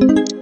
Thank you.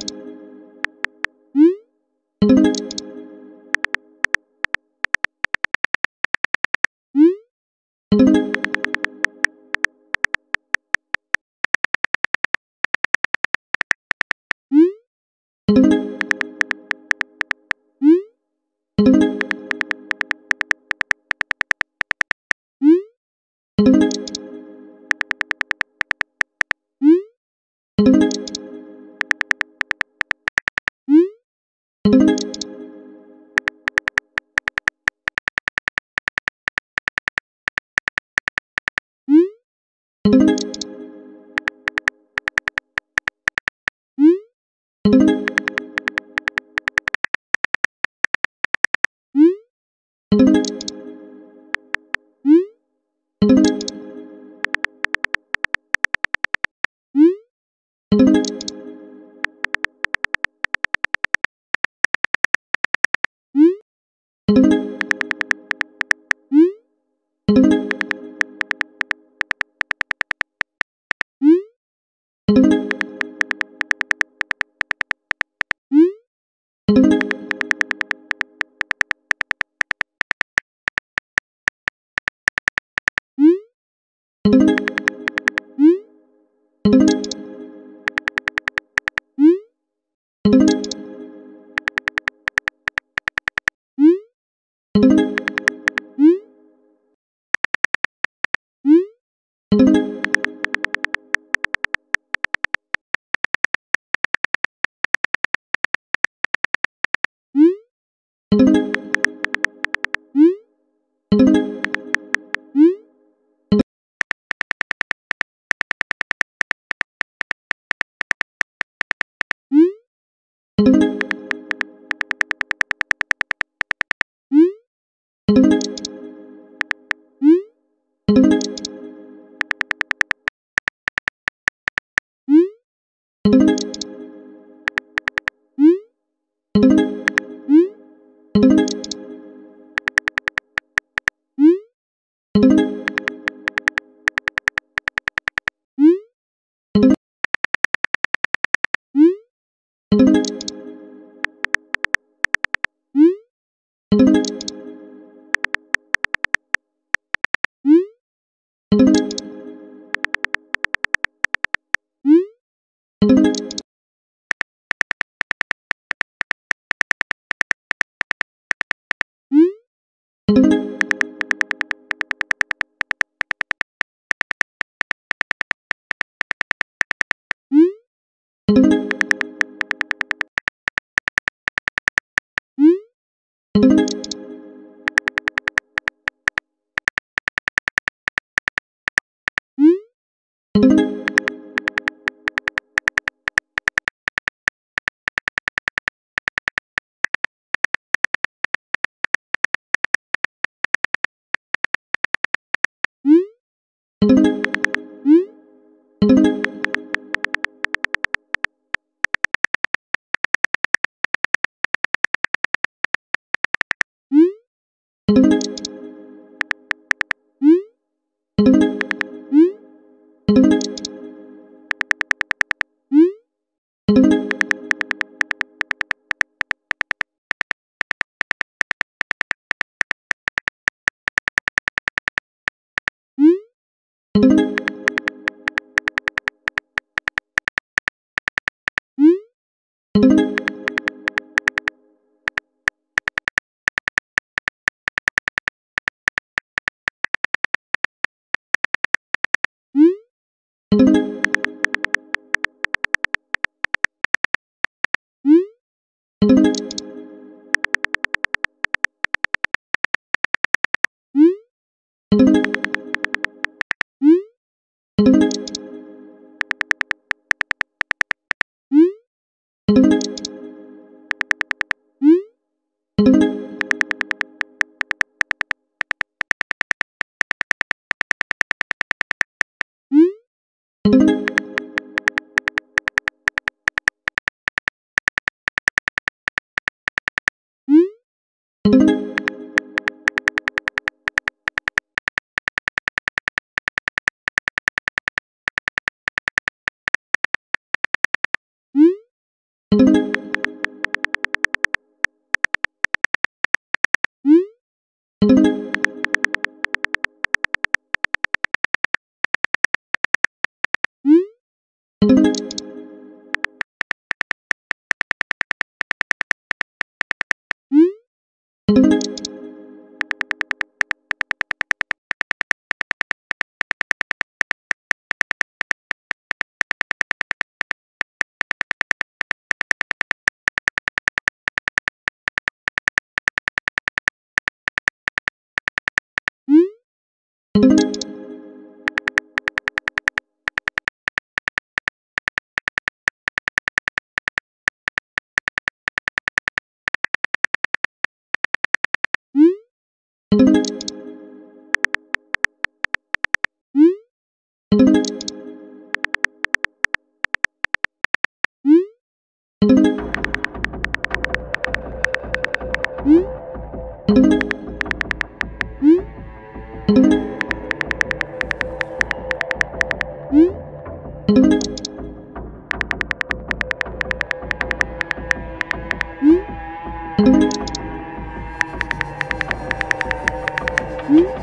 you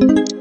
Mm-hmm.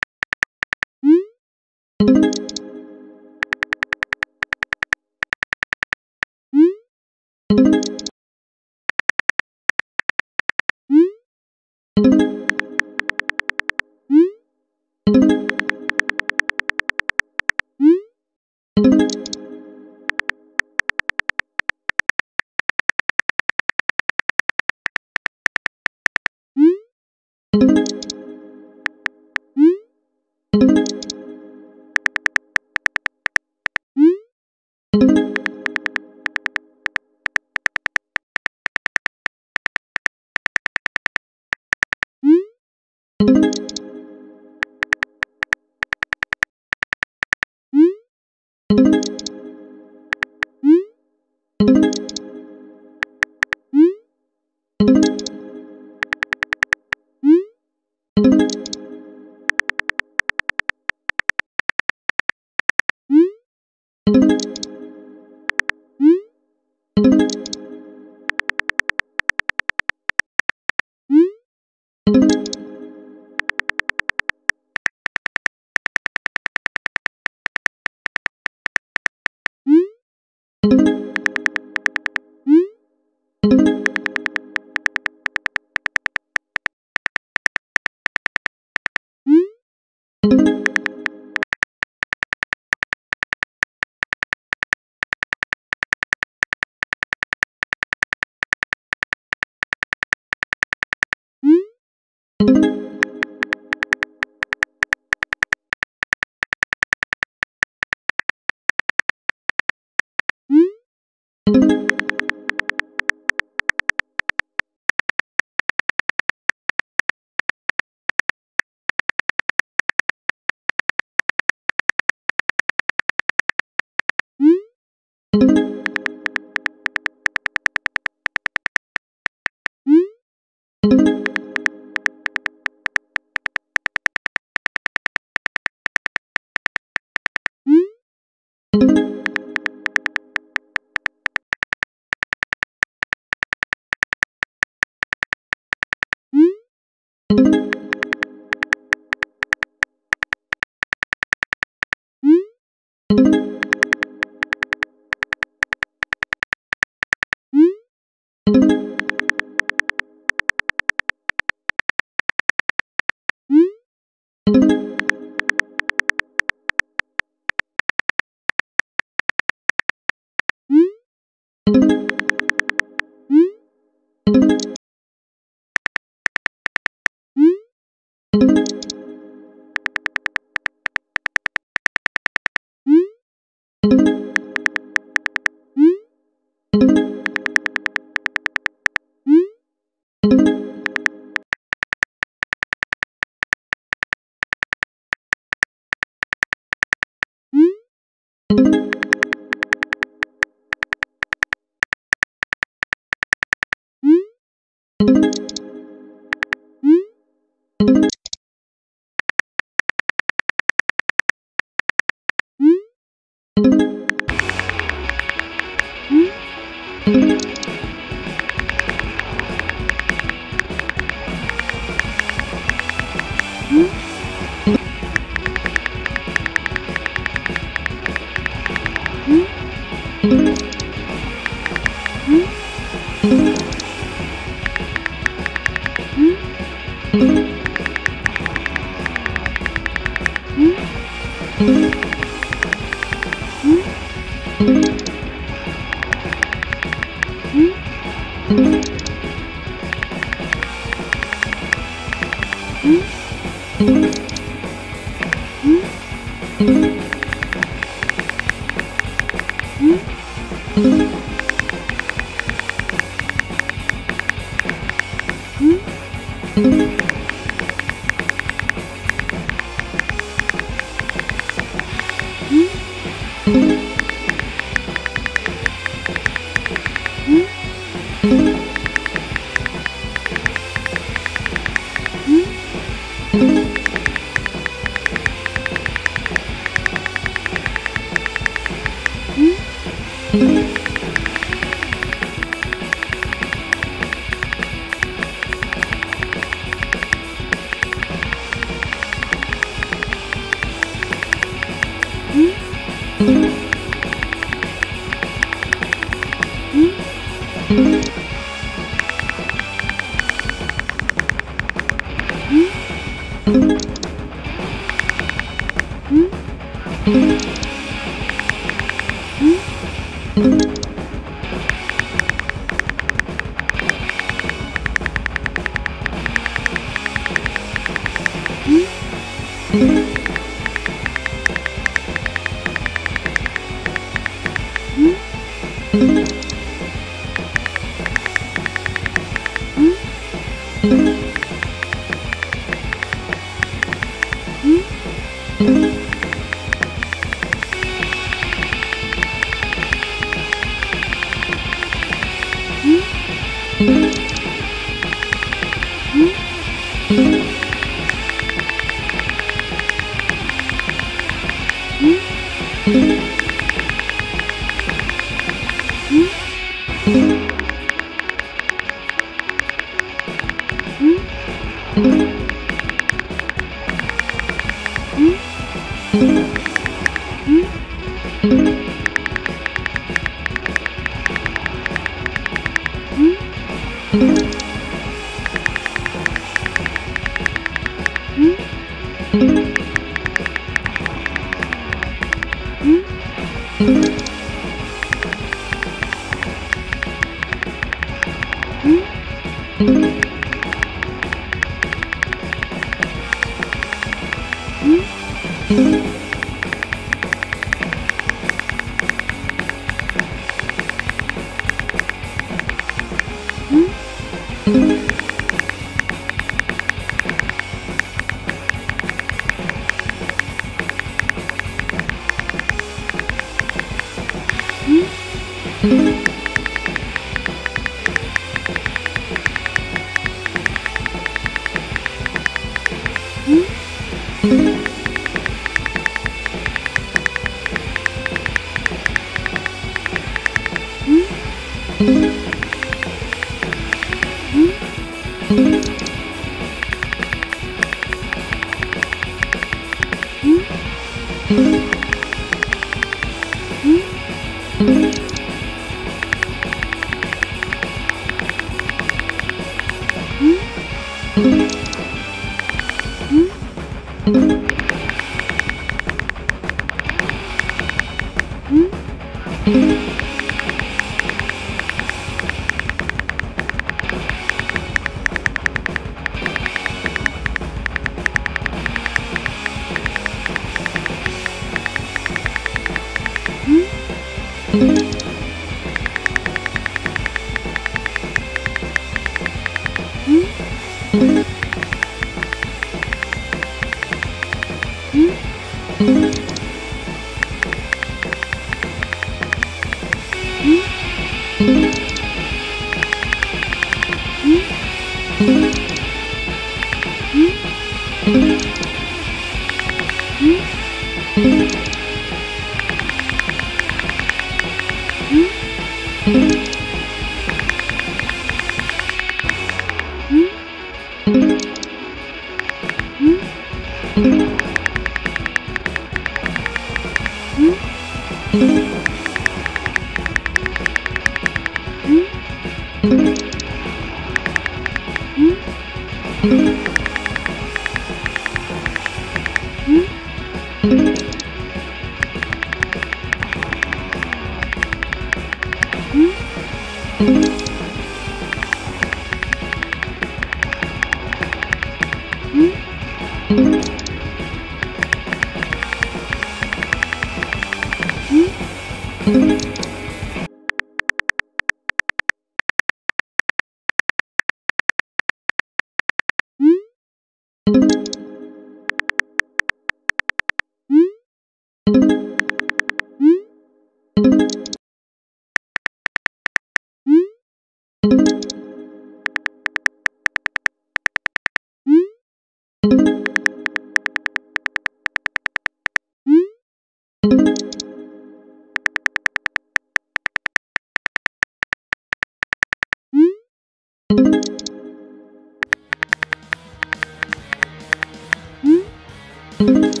You